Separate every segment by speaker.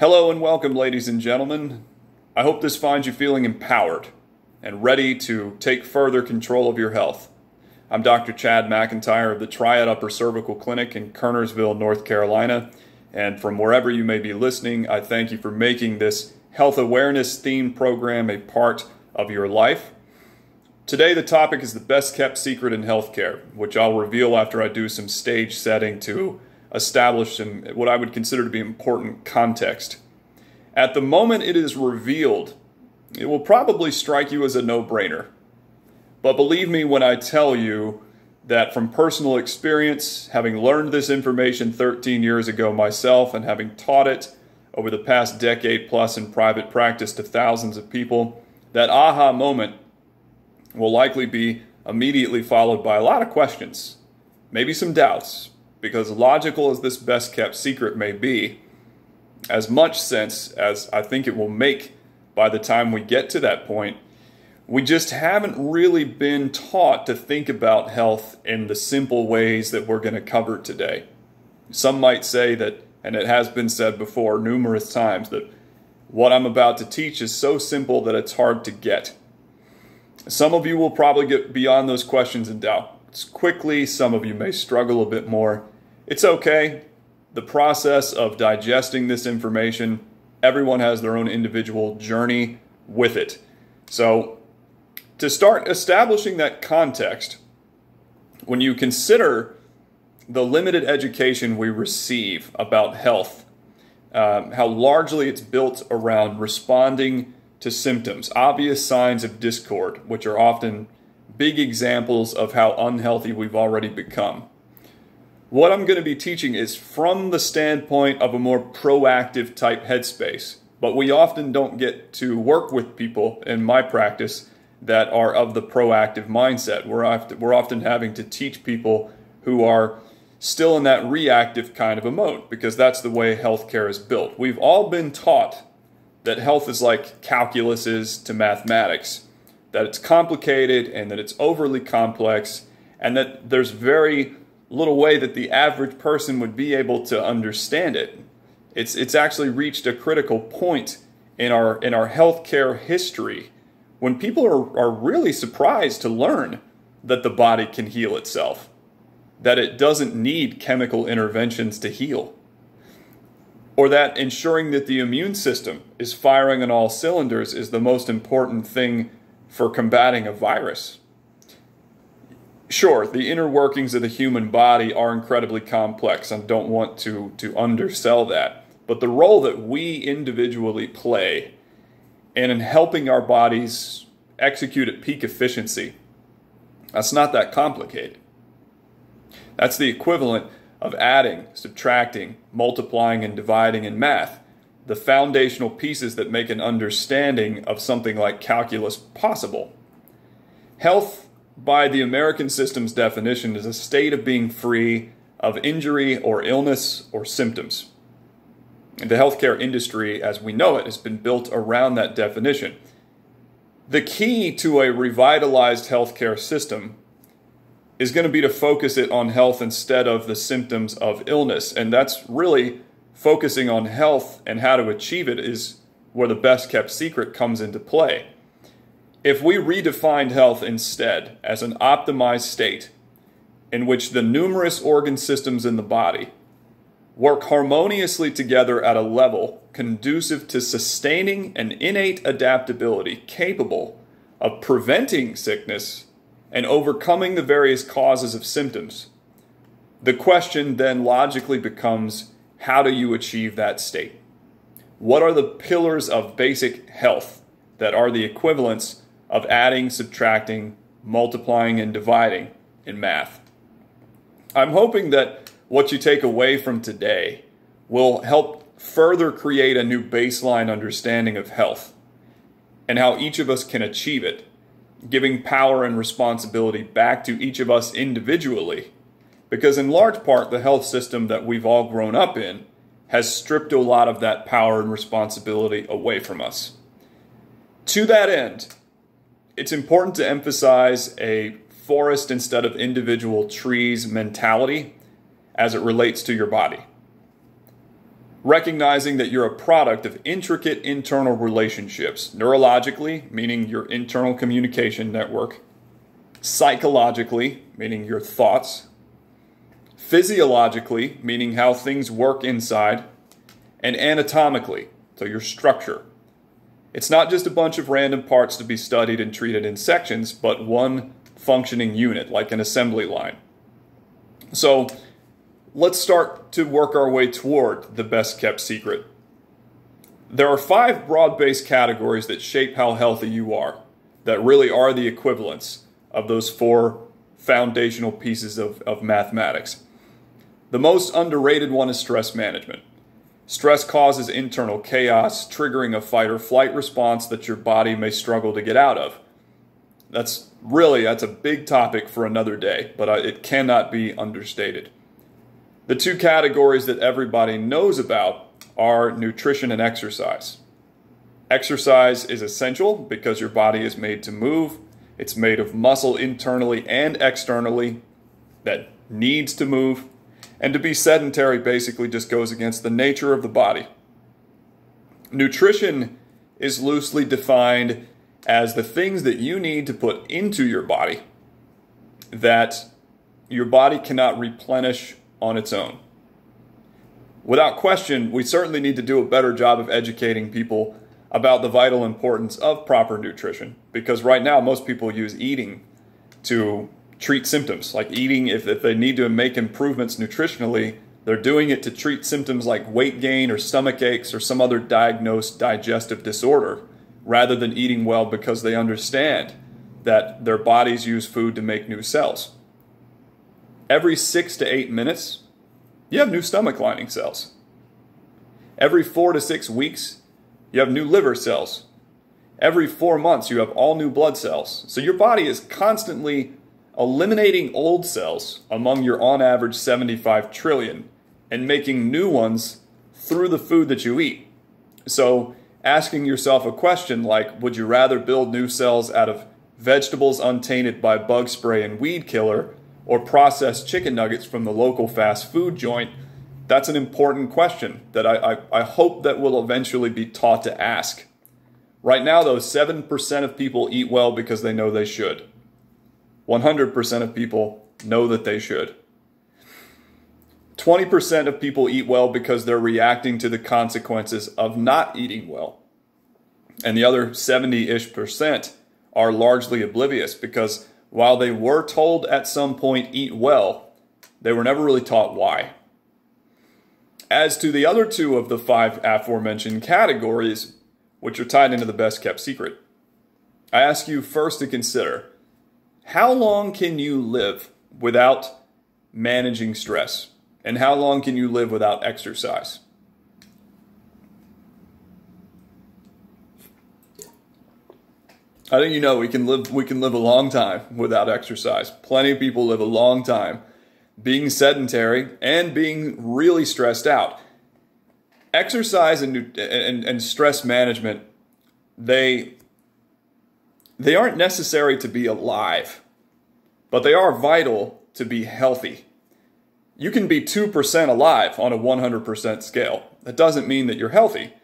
Speaker 1: Hello and welcome, ladies and gentlemen. I hope this finds you feeling empowered and ready to take further control of your health. I'm Dr. Chad McIntyre of the Triad Upper Cervical Clinic in Kernersville, North Carolina. And from wherever you may be listening, I thank you for making this health awareness themed program a part of your life. Today, the topic is the best kept secret in healthcare, which I'll reveal after I do some stage setting to establish in what I would consider to be important context. At the moment it is revealed, it will probably strike you as a no brainer. But believe me when I tell you that from personal experience, having learned this information 13 years ago myself and having taught it over the past decade plus in private practice to thousands of people, that aha moment will likely be immediately followed by a lot of questions, maybe some doubts, because logical as this best kept secret may be, as much sense as I think it will make by the time we get to that point, we just haven't really been taught to think about health in the simple ways that we're going to cover today. Some might say that, and it has been said before numerous times, that what I'm about to teach is so simple that it's hard to get. Some of you will probably get beyond those questions and doubts quickly, some of you may struggle a bit more. It's okay. The process of digesting this information, everyone has their own individual journey with it. So, to start establishing that context, when you consider the limited education we receive about health, um, how largely it's built around responding to symptoms, obvious signs of discord, which are often big examples of how unhealthy we've already become. What I'm going to be teaching is from the standpoint of a more proactive type headspace, but we often don't get to work with people in my practice that are of the proactive mindset. We're often, we're often having to teach people who are still in that reactive kind of a mode because that's the way healthcare is built. We've all been taught that health is like calculus is to mathematics, that it's complicated and that it's overly complex, and that there's very little way that the average person would be able to understand it. It's, it's actually reached a critical point in our, in our healthcare history when people are, are really surprised to learn that the body can heal itself, that it doesn't need chemical interventions to heal, or that ensuring that the immune system is firing on all cylinders is the most important thing for combating a virus. Sure, the inner workings of the human body are incredibly complex and don't want to, to undersell that. But the role that we individually play and in helping our bodies execute at peak efficiency, that's not that complicated. That's the equivalent of adding, subtracting, multiplying, and dividing in math, the foundational pieces that make an understanding of something like calculus possible. Health by the American system's definition, is a state of being free of injury or illness or symptoms. The healthcare industry, as we know it, has been built around that definition. The key to a revitalized healthcare system is going to be to focus it on health instead of the symptoms of illness. And that's really focusing on health and how to achieve it is where the best kept secret comes into play. If we redefined health instead as an optimized state in which the numerous organ systems in the body work harmoniously together at a level conducive to sustaining an innate adaptability capable of preventing sickness and overcoming the various causes of symptoms, the question then logically becomes how do you achieve that state? What are the pillars of basic health that are the equivalents of adding, subtracting, multiplying, and dividing in math. I'm hoping that what you take away from today will help further create a new baseline understanding of health and how each of us can achieve it, giving power and responsibility back to each of us individually. Because, in large part, the health system that we've all grown up in has stripped a lot of that power and responsibility away from us. To that end, it's important to emphasize a forest instead of individual trees mentality as it relates to your body. recognizing that you're a product of intricate internal relationships, neurologically, meaning your internal communication network, psychologically, meaning your thoughts, physiologically, meaning how things work inside, and anatomically, so your structure. It's not just a bunch of random parts to be studied and treated in sections, but one functioning unit, like an assembly line. So let's start to work our way toward the best kept secret. There are five broad based categories that shape how healthy you are, that really are the equivalents of those four foundational pieces of, of mathematics. The most underrated one is stress management. Stress causes internal chaos, triggering a fight or flight response that your body may struggle to get out of. That's really that's a big topic for another day, but uh, it cannot be understated. The two categories that everybody knows about are nutrition and exercise. Exercise is essential because your body is made to move. It's made of muscle internally and externally that needs to move. And to be sedentary basically just goes against the nature of the body. Nutrition is loosely defined as the things that you need to put into your body that your body cannot replenish on its own. Without question, we certainly need to do a better job of educating people about the vital importance of proper nutrition because right now most people use eating to treat symptoms. Like eating, if, if they need to make improvements nutritionally, they're doing it to treat symptoms like weight gain or stomach aches or some other diagnosed digestive disorder rather than eating well because they understand that their bodies use food to make new cells. Every six to eight minutes, you have new stomach lining cells. Every four to six weeks, you have new liver cells. Every four months, you have all new blood cells. So your body is constantly eliminating old cells among your on average 75 trillion and making new ones through the food that you eat. So asking yourself a question like, would you rather build new cells out of vegetables untainted by bug spray and weed killer or processed chicken nuggets from the local fast food joint? That's an important question that I, I, I hope that will eventually be taught to ask. Right now, though, 7% of people eat well because they know they should. 100% of people know that they should. 20% of people eat well because they're reacting to the consequences of not eating well. And the other 70 ish percent are largely oblivious because while they were told at some point eat well, they were never really taught why. As to the other two of the five aforementioned categories, which are tied into the best kept secret, I ask you first to consider how long can you live without managing stress? And how long can you live without exercise? I think you know we can live we can live a long time without exercise. Plenty of people live a long time being sedentary and being really stressed out. Exercise and and, and stress management they they aren't necessary to be alive, but they are vital to be healthy. You can be 2% alive on a 100% scale. That doesn't mean that you're healthy.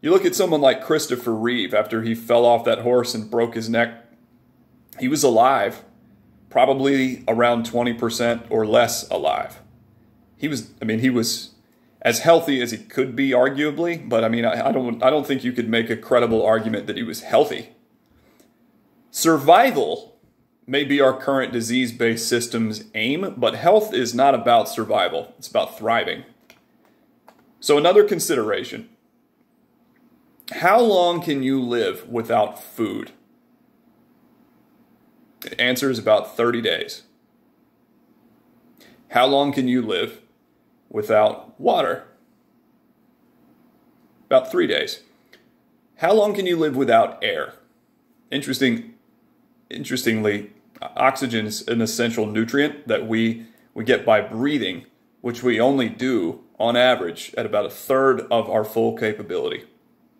Speaker 1: You look at someone like Christopher Reeve after he fell off that horse and broke his neck. He was alive, probably around 20% or less alive. He was, I mean, he was as healthy as he could be, arguably, but I mean, I, I don't, I don't think you could make a credible argument that he was healthy. Survival may be our current disease based system's aim, but health is not about survival, it's about thriving. So, another consideration how long can you live without food? The answer is about 30 days. How long can you live without water? About three days. How long can you live without air? Interesting interestingly, oxygen is an essential nutrient that we, we get by breathing, which we only do on average at about a third of our full capability.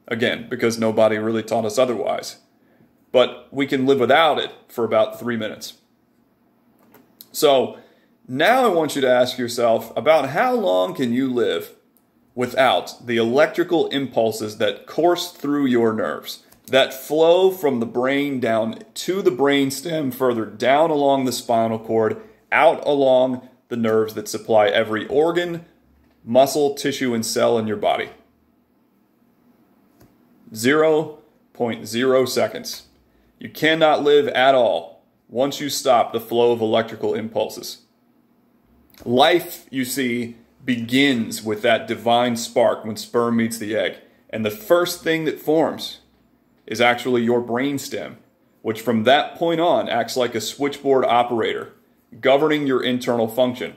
Speaker 1: Again, because nobody really taught us otherwise. But we can live without it for about three minutes. So now I want you to ask yourself about how long can you live without the electrical impulses that course through your nerves, that flow from the brain down to the brain stem, further down along the spinal cord, out along the nerves that supply every organ, muscle, tissue, and cell in your body. 0.0 seconds. You cannot live at all once you stop the flow of electrical impulses. Life, you see, begins with that divine spark when sperm meets the egg. And the first thing that forms is actually your brainstem, which from that point on acts like a switchboard operator, governing your internal function.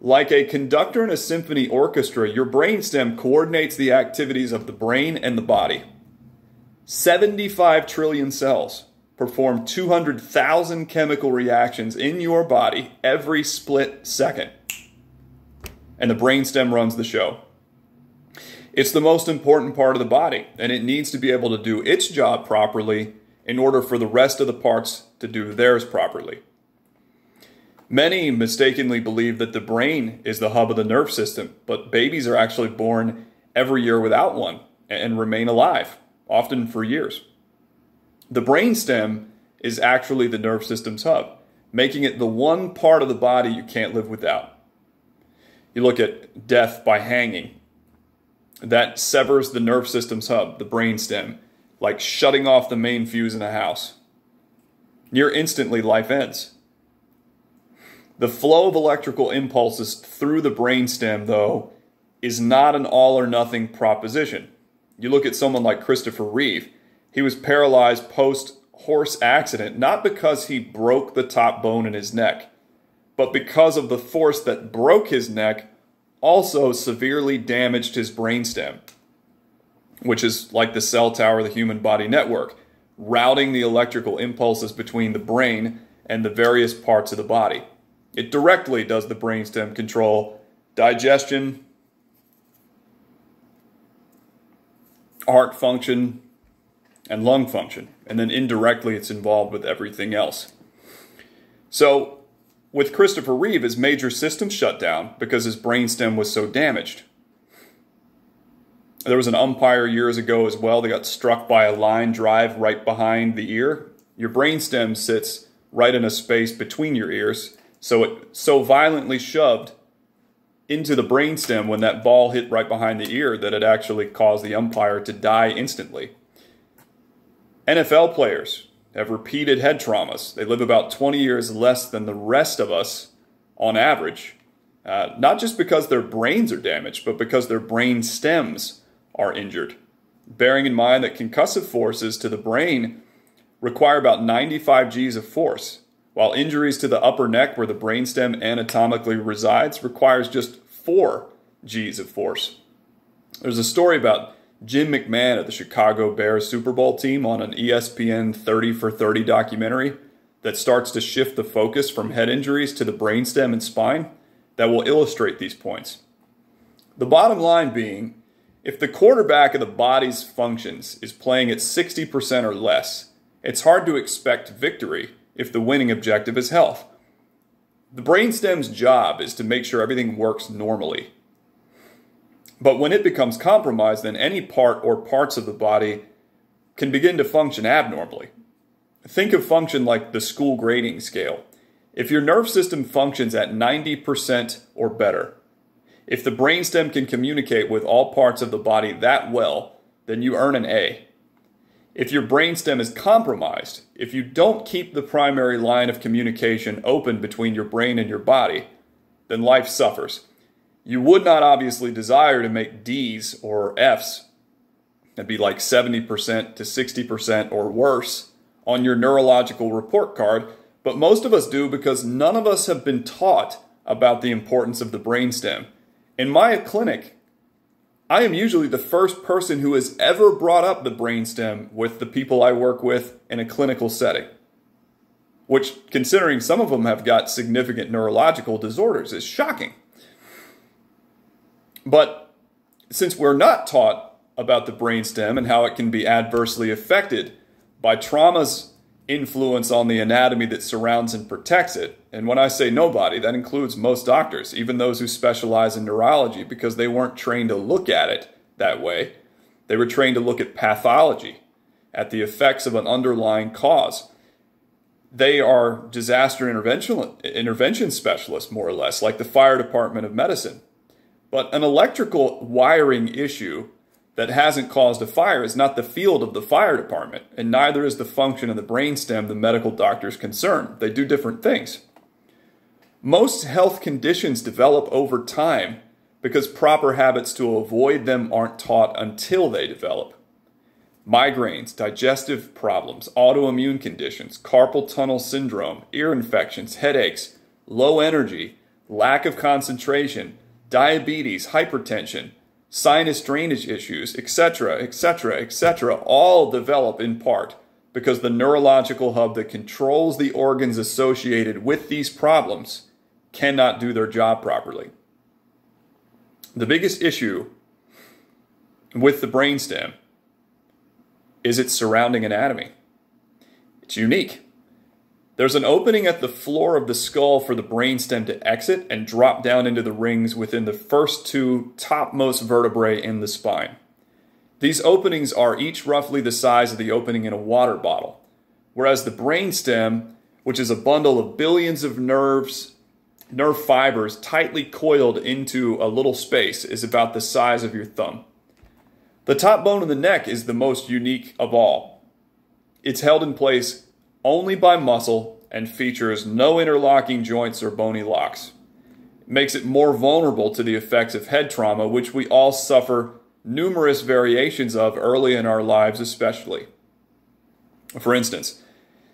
Speaker 1: Like a conductor in a symphony orchestra, your brainstem coordinates the activities of the brain and the body. 75 trillion cells perform 200,000 chemical reactions in your body every split second. And the brainstem runs the show. It's the most important part of the body, and it needs to be able to do its job properly in order for the rest of the parts to do theirs properly. Many mistakenly believe that the brain is the hub of the nerve system, but babies are actually born every year without one and remain alive, often for years. The brainstem is actually the nerve system's hub, making it the one part of the body you can't live without. You look at death by hanging. That severs the nerve system's hub, the brainstem, like shutting off the main fuse in a house. Near instantly, life ends. The flow of electrical impulses through the brainstem, though, is not an all or nothing proposition. You look at someone like Christopher Reeve, he was paralyzed post horse accident not because he broke the top bone in his neck, but because of the force that broke his neck also severely damaged his brainstem, which is like the cell tower of the human body network, routing the electrical impulses between the brain and the various parts of the body. It directly does the brainstem control digestion, heart function, and lung function. And then indirectly, it's involved with everything else. So, with Christopher Reeve, his major system shut down because his brainstem was so damaged. There was an umpire years ago as well that got struck by a line drive right behind the ear. Your brainstem sits right in a space between your ears, so it so violently shoved into the brainstem when that ball hit right behind the ear that it actually caused the umpire to die instantly. NFL players have repeated head traumas. They live about 20 years less than the rest of us on average, uh, not just because their brains are damaged, but because their brain stems are injured. Bearing in mind that concussive forces to the brain require about 95 Gs of force, while injuries to the upper neck, where the brainstem anatomically resides, requires just 4 Gs of force. There's a story about Jim McMahon of the Chicago Bears Super Bowl team on an ESPN 30 for 30 documentary that starts to shift the focus from head injuries to the brainstem and spine that will illustrate these points. The bottom line being, if the quarterback of the body's functions is playing at 60% or less, it's hard to expect victory if the winning objective is health. The brainstem's job is to make sure everything works normally. But when it becomes compromised, then any part or parts of the body can begin to function abnormally. Think of function like the school grading scale. If your nerve system functions at 90% or better, if the brainstem can communicate with all parts of the body that well, then you earn an A. If your brainstem is compromised, if you don't keep the primary line of communication open between your brain and your body, then life suffers. You would not obviously desire to make D's or F's and be like 70% to 60% or worse on your neurological report card, but most of us do because none of us have been taught about the importance of the brainstem. In my clinic, I am usually the first person who has ever brought up the brainstem with the people I work with in a clinical setting. Which, considering some of them have got significant neurological disorders, is shocking. But since we're not taught about the brainstem and how it can be adversely affected by traumas influence on the anatomy that surrounds and protects it. And when I say nobody, that includes most doctors, even those who specialize in neurology, because they weren't trained to look at it that way. They were trained to look at pathology, at the effects of an underlying cause. They are disaster intervention, intervention specialists, more or less, like the fire department of medicine. But an electrical wiring issue that hasn't caused a fire is not the field of the fire department, and neither is the function of the brainstem the medical doctor's concern. They do different things. Most health conditions develop over time because proper habits to avoid them aren't taught until they develop. Migraines, digestive problems, autoimmune conditions, carpal tunnel syndrome, ear infections, headaches, low energy, lack of concentration, diabetes, hypertension, sinus drainage issues, etc., etc., etc., all develop in part because the neurological hub that controls the organs associated with these problems cannot do their job properly. The biggest issue with the brainstem is its surrounding anatomy. It's unique. There's an opening at the floor of the skull for the brainstem to exit and drop down into the rings within the first two topmost vertebrae in the spine. These openings are each roughly the size of the opening in a water bottle, whereas the brainstem, which is a bundle of billions of nerves, nerve fibers tightly coiled into a little space, is about the size of your thumb. The top bone of the neck is the most unique of all. It's held in place only by muscle and features no interlocking joints or bony locks. It makes it more vulnerable to the effects of head trauma, which we all suffer numerous variations of early in our lives, especially. For instance,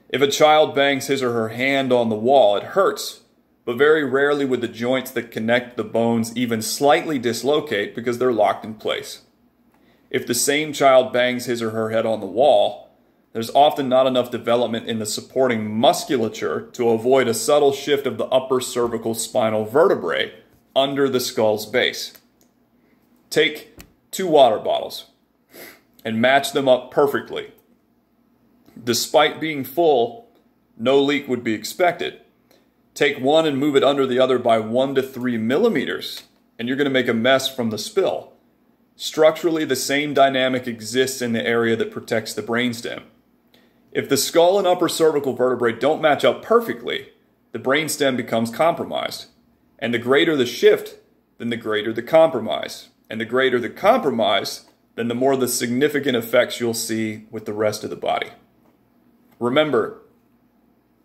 Speaker 1: if a child bangs his or her hand on the wall, it hurts, but very rarely would the joints that connect the bones even slightly dislocate because they're locked in place. If the same child bangs his or her head on the wall, there's often not enough development in the supporting musculature to avoid a subtle shift of the upper cervical spinal vertebrae under the skull's base. Take two water bottles and match them up perfectly. Despite being full, no leak would be expected. Take one and move it under the other by one to three millimeters, and you're going to make a mess from the spill. Structurally, the same dynamic exists in the area that protects the brainstem. If the skull and upper cervical vertebrae don't match up perfectly, the brainstem becomes compromised. And the greater the shift, then the greater the compromise. And the greater the compromise, then the more the significant effects you'll see with the rest of the body. Remember,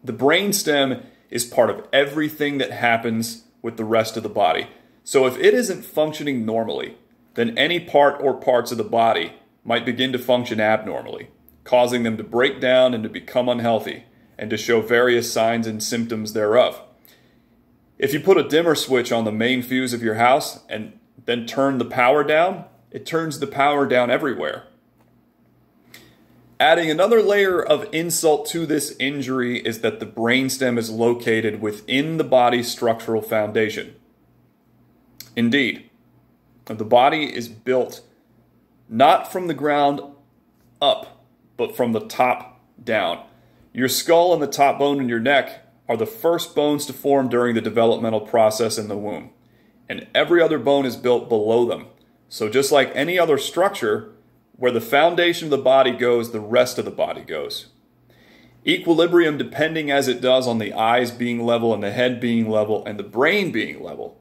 Speaker 1: the brainstem is part of everything that happens with the rest of the body. So if it isn't functioning normally, then any part or parts of the body might begin to function abnormally causing them to break down and to become unhealthy, and to show various signs and symptoms thereof. If you put a dimmer switch on the main fuse of your house and then turn the power down, it turns the power down everywhere. Adding another layer of insult to this injury is that the brainstem is located within the body's structural foundation. Indeed, the body is built not from the ground up, but from the top down. Your skull and the top bone in your neck are the first bones to form during the developmental process in the womb, and every other bone is built below them. So, just like any other structure, where the foundation of the body goes, the rest of the body goes. Equilibrium depending as it does on the eyes being level and the head being level and the brain being level,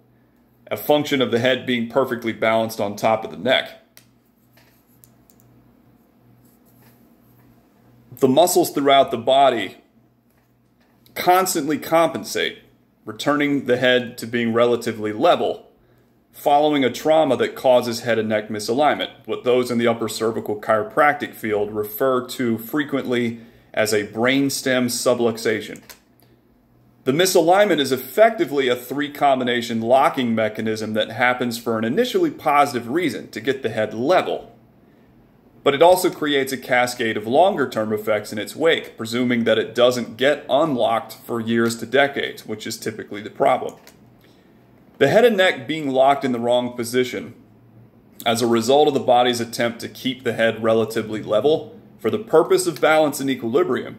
Speaker 1: a function of the head being perfectly balanced on top of the neck. The muscles throughout the body constantly compensate, returning the head to being relatively level following a trauma that causes head and neck misalignment, what those in the upper cervical chiropractic field refer to frequently as a brainstem subluxation. The misalignment is effectively a three combination locking mechanism that happens for an initially positive reason to get the head level but it also creates a cascade of longer term effects in its wake, presuming that it doesn't get unlocked for years to decades, which is typically the problem. The head and neck being locked in the wrong position as a result of the body's attempt to keep the head relatively level for the purpose of balance and equilibrium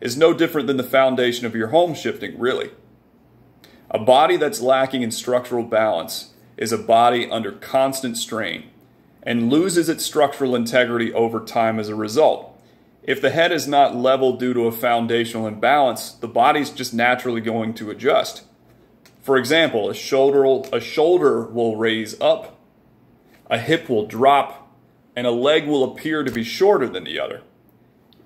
Speaker 1: is no different than the foundation of your home shifting, really. A body that's lacking in structural balance is a body under constant strain and loses its structural integrity over time as a result. If the head is not level due to a foundational imbalance, the body's just naturally going to adjust. For example, a shoulder, a shoulder will raise up, a hip will drop, and a leg will appear to be shorter than the other.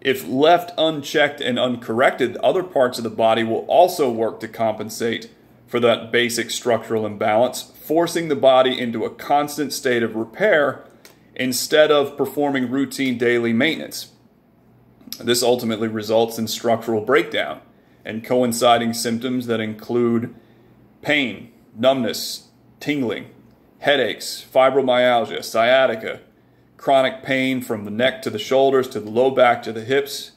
Speaker 1: If left unchecked and uncorrected, other parts of the body will also work to compensate for that basic structural imbalance, forcing the body into a constant state of repair instead of performing routine daily maintenance. This ultimately results in structural breakdown and coinciding symptoms that include pain, numbness, tingling, headaches, fibromyalgia, sciatica, chronic pain from the neck to the shoulders to the low back to the hips,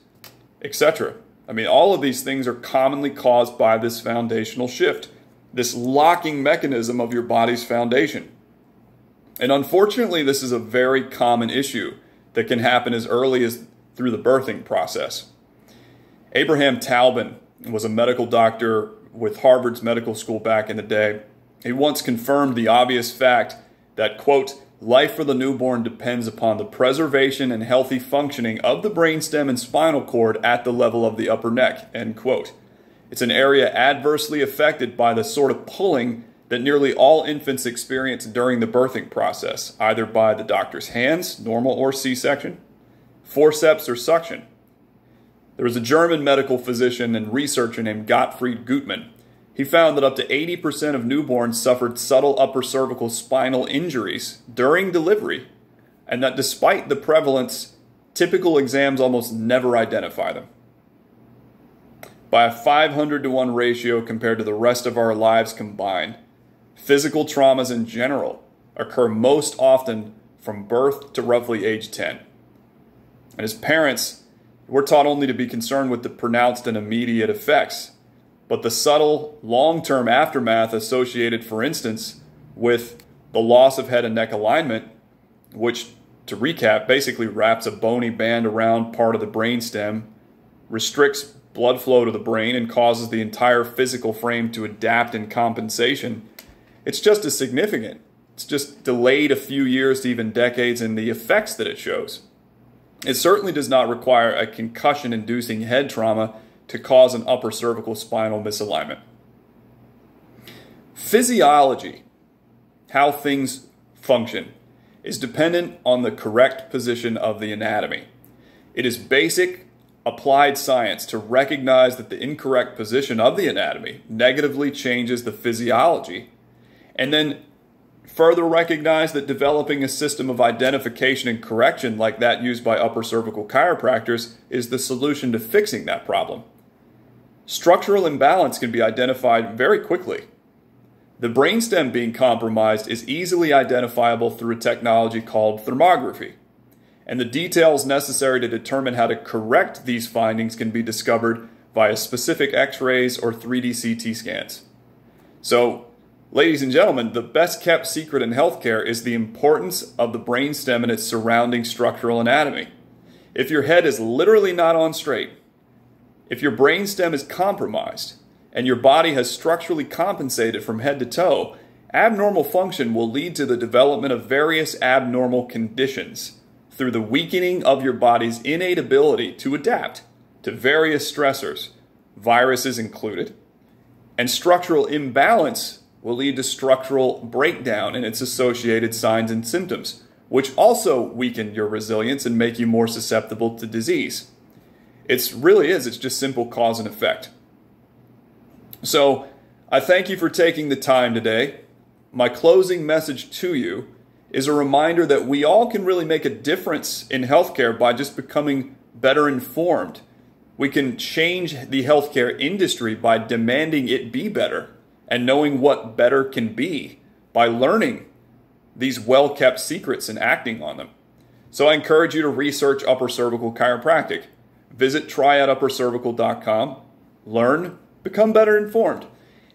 Speaker 1: etc. I mean, all of these things are commonly caused by this foundational shift, this locking mechanism of your body's foundation. And unfortunately, this is a very common issue that can happen as early as through the birthing process. Abraham Towbin was a medical doctor with Harvard's medical school back in the day. He once confirmed the obvious fact that, quote, life for the newborn depends upon the preservation and healthy functioning of the brainstem and spinal cord at the level of the upper neck, end quote. It's an area adversely affected by the sort of pulling that nearly all infants experience during the birthing process, either by the doctor's hands, normal or C section, forceps, or suction. There was a German medical physician and researcher named Gottfried Gutmann he found that up to 80% of newborns suffered subtle upper cervical spinal injuries during delivery, and that despite the prevalence, typical exams almost never identify them. By a 500 to 1 ratio compared to the rest of our lives combined, physical traumas in general occur most often from birth to roughly age 10. And as parents, we're taught only to be concerned with the pronounced and immediate effects but the subtle long term aftermath associated, for instance, with the loss of head and neck alignment, which, to recap, basically wraps a bony band around part of the brainstem, restricts blood flow to the brain, and causes the entire physical frame to adapt in compensation. It's just as significant. It's just delayed a few years to even decades in the effects that it shows. It certainly does not require a concussion inducing head trauma to cause an upper cervical spinal misalignment. Physiology, how things function, is dependent on the correct position of the anatomy. It is basic applied science to recognize that the incorrect position of the anatomy negatively changes the physiology, and then further recognize that developing a system of identification and correction like that used by upper cervical chiropractors is the solution to fixing that problem. Structural imbalance can be identified very quickly. The brainstem being compromised is easily identifiable through a technology called thermography, and the details necessary to determine how to correct these findings can be discovered via specific x rays or 3D CT scans. So, ladies and gentlemen, the best kept secret in healthcare is the importance of the brainstem and its surrounding structural anatomy. If your head is literally not on straight, if your brainstem is compromised and your body has structurally compensated from head to toe, abnormal function will lead to the development of various abnormal conditions through the weakening of your body's innate ability to adapt to various stressors, viruses included. And structural imbalance will lead to structural breakdown and its associated signs and symptoms, which also weaken your resilience and make you more susceptible to disease. It really is. It's just simple cause and effect. So I thank you for taking the time today. My closing message to you is a reminder that we all can really make a difference in healthcare by just becoming better informed. We can change the healthcare industry by demanding it be better and knowing what better can be by learning these well kept secrets and acting on them. So I encourage you to research upper cervical chiropractic. Visit triaduppercervical.com, learn, become better informed.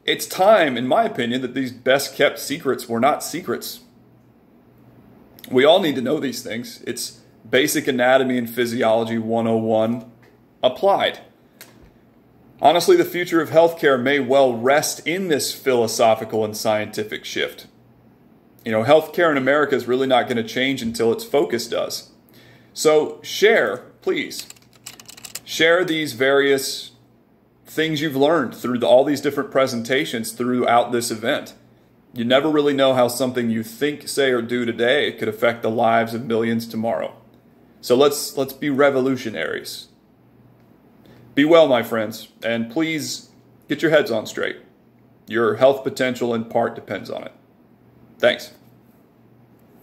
Speaker 1: It's time, in my opinion, that these best kept secrets were not secrets. We all need to know these things. It's basic anatomy and physiology 101 applied. Honestly, the future of healthcare may well rest in this philosophical and scientific shift. You know, healthcare in America is really not going to change until its focus does. So, share, please. Share these various things you've learned through the, all these different presentations throughout this event. You never really know how something you think, say, or do today could affect the lives of millions tomorrow. So let's let's be revolutionaries. Be well, my friends, and please get your heads on straight. Your health potential in part depends on it. Thanks.